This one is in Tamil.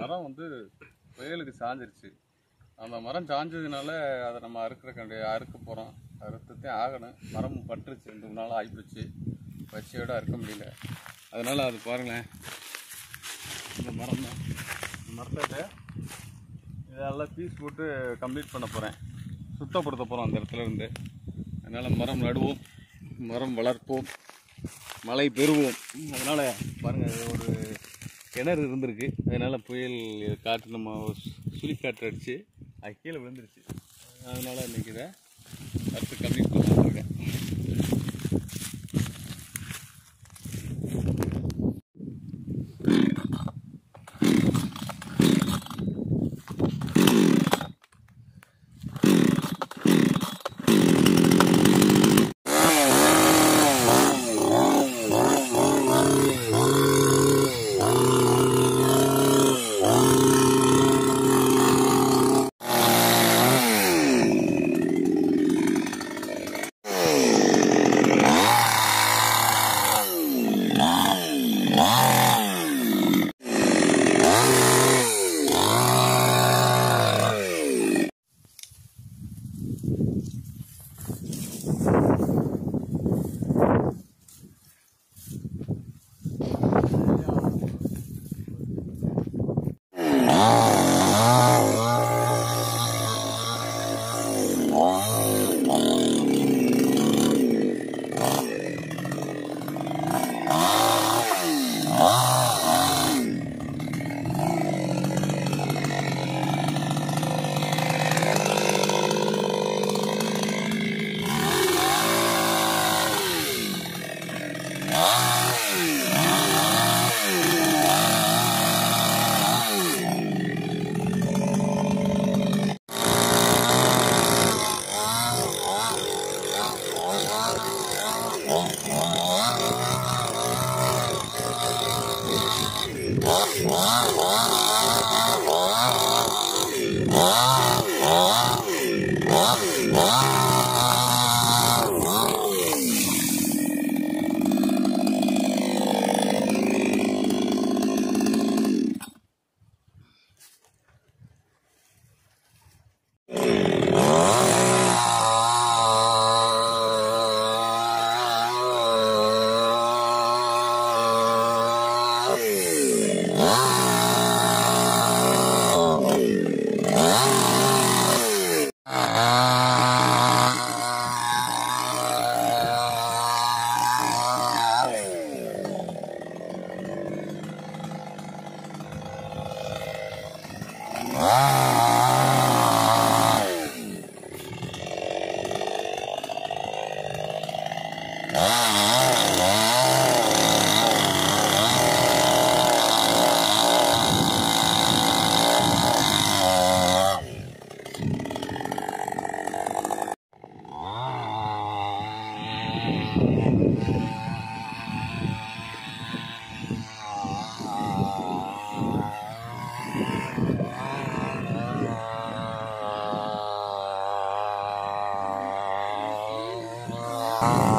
மரம் வந்து புயலுக்கு சாஞ்சிருச்சு. அந்த மரம் சாஞ்சதுனால அதை நம்ம அறுக்கிற கண்டி அறுக்க போகிறோம் அறுத்தத்தையும் ஆகணும். மரம் பட்டுருச்சு. ரெண்டு மூணு நாள் ஆகிப்போச்சு பச்சையோடு அறுக்க முடியல. அதனால் அது பாருங்களேன். இந்த மரம் தான். இந்த மரத்தை இதெல்லாம் பீஸ் போட்டு கம்ப்ளீட் பண்ண போகிறேன் சுத்தப்படுத்த போகிறோம் அந்த இடத்துல இருந்து. அதனால் மரம் நடுவோம். மரம் வளர்ப்போம். மழை பெறுவோம். அதனால் பாருங்கள் ஒரு கிணறு இருந்திருக்கு. அதனால் புயல் காற்று நம்ம சுழி சுழிக்காற்று அடித்து அது கீழே விழுந்துருச்சு. அதனால் இன்றைக்கி இதை அடுத்து பண்ணலாம். Ah. Wow. Ah! ah. Ah.